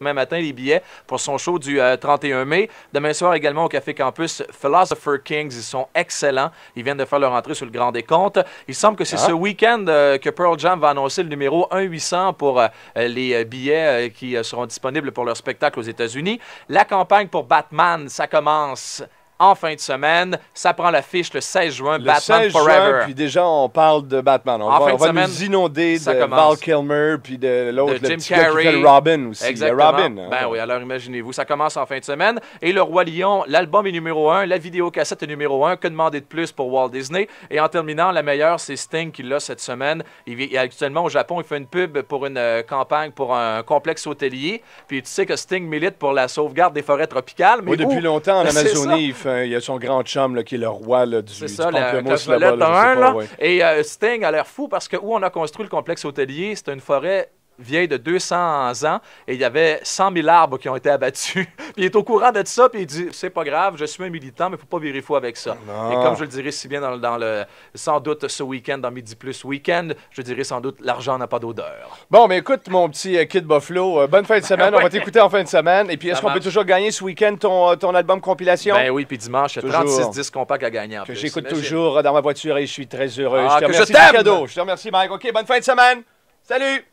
demain matin les billets pour son show du euh, 31 mai. Demain soir également au Café Campus, Philosopher Kings. Ils sont excellents. Ils viennent de faire leur entrée sur le grand décompte. Il semble que c'est Ah. ce week-end euh, que Pearl Jam va annoncer le numéro 1-800 pour euh, euh, les euh, billets euh, qui euh, seront disponibles pour leur spectacle aux États-Unis. La campagne pour Batman, ça commence en fin de semaine. Ça prend l'affiche le 16 juin, Le Batman 16 Forever. juin, puis déjà, on parle de Batman. On En va, fin on de va semaine, nous inonder de ça Val commence. Kilmer, puis de l'autre, le Jim petit gars qui fait Carrey. le Robin aussi. Exactement. Robin. hein. Ben oui, alors imaginez-vous, ça commence en fin de semaine. Et Le Roi Lion, l'album est numéro 1, la vidéocassette est numéro 1. Que demander de plus pour Walt Disney? Et en terminant, la meilleure, c'est Sting qui l'a cette semaine. Il vit actuellement au Japon, il fait une pub pour une euh, campagne pour un complexe hôtelier. Puis tu sais que Sting milite pour la sauvegarde des forêts tropicales. Mais Oui, depuis longtemps, en. Amazonie, il, fait- il y a son grand chum là, qui est le roi là, du, C'est du ça, la pamplemousse là-bas. là. ouais. Et euh, Sting a l'air fou parce que où on a construit le complexe hôtelier, c'est une forêt vieille de 200 ans et il y avait 100 000 arbres qui ont été abattus. puis il est au courant de ça, puis il dit c'est pas grave, je suis un militant, mais faut pas virer fou avec ça. Non. Et comme je le dirais si bien dans, le- dans le sans doute ce week-end dans Midi Plus Week-end, je dirais sans doute l'argent n'a pas d'odeur. Bon, mais écoute, mon petit euh, Kid Buffalo, euh, bonne fin de semaine. On va t'écouter en fin de semaine. Et puis, est-ce qu'on peut toujours gagner ce week-end ton, euh, ton album compilation? Ben oui, puis dimanche, il y a Toujours. 36 disques compacts à gagner en que j'écoute toujours dans ma voiture et je suis très heureux. Ah, je te que remercie je t'aime! du cadeau. Je te remercie, Mike. OK, bonne fin de semaine. Salut!